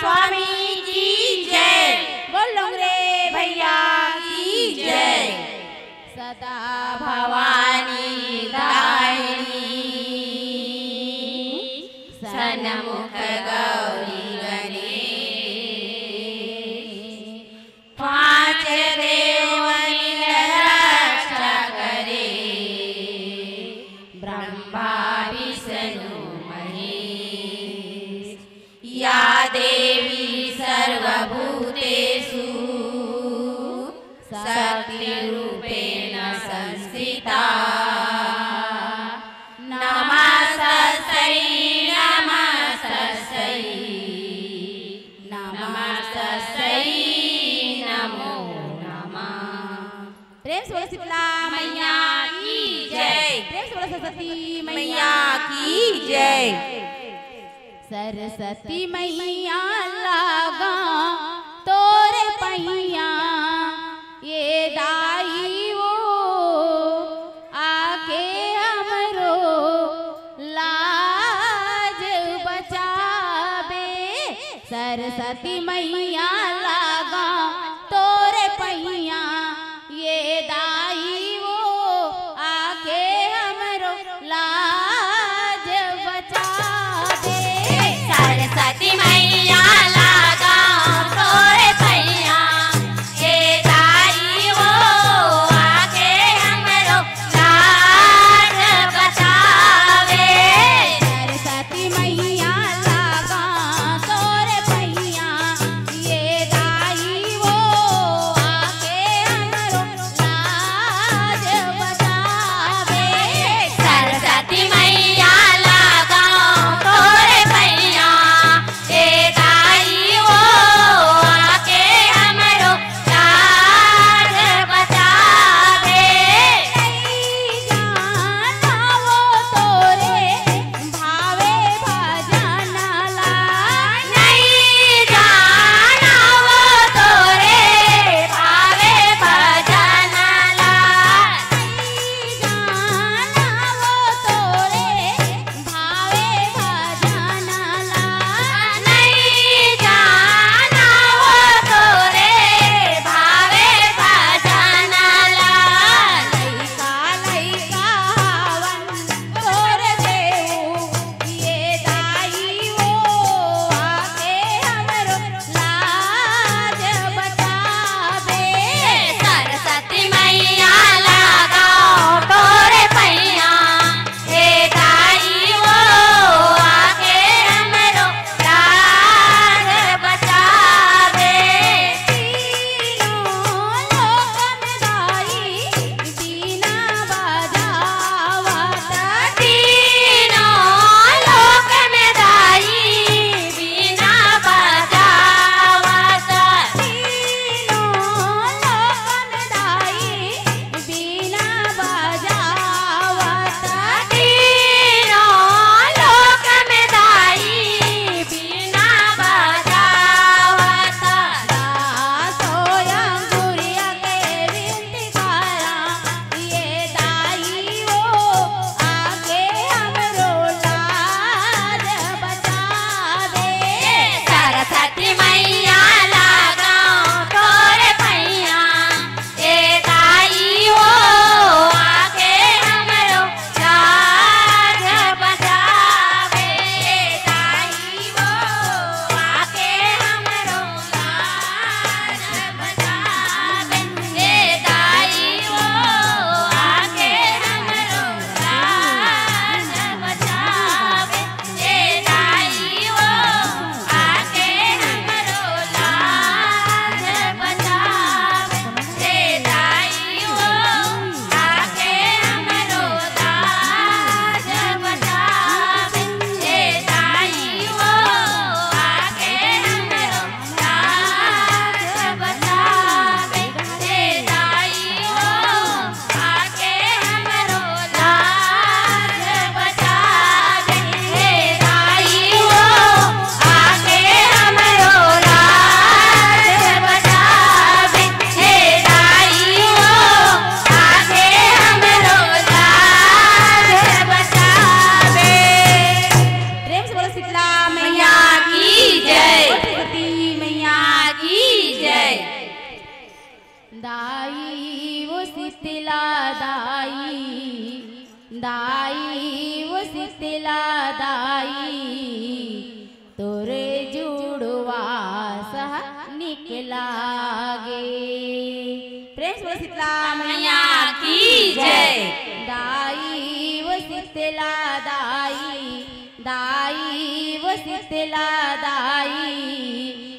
ಸ್ವಾಮಿ देश शीतला मैया की जय। देश सरस्वती मैया की जय। सरस्वती मैया लगा तोरे पैया दाई, वो शीतला दाई दाई वो शीतला दाई तोरे जुड़वा सह निकला गे प्रेस वो शीतला मैया की जय। दाई, वो शीतला दाई दाई वो शीतला दाई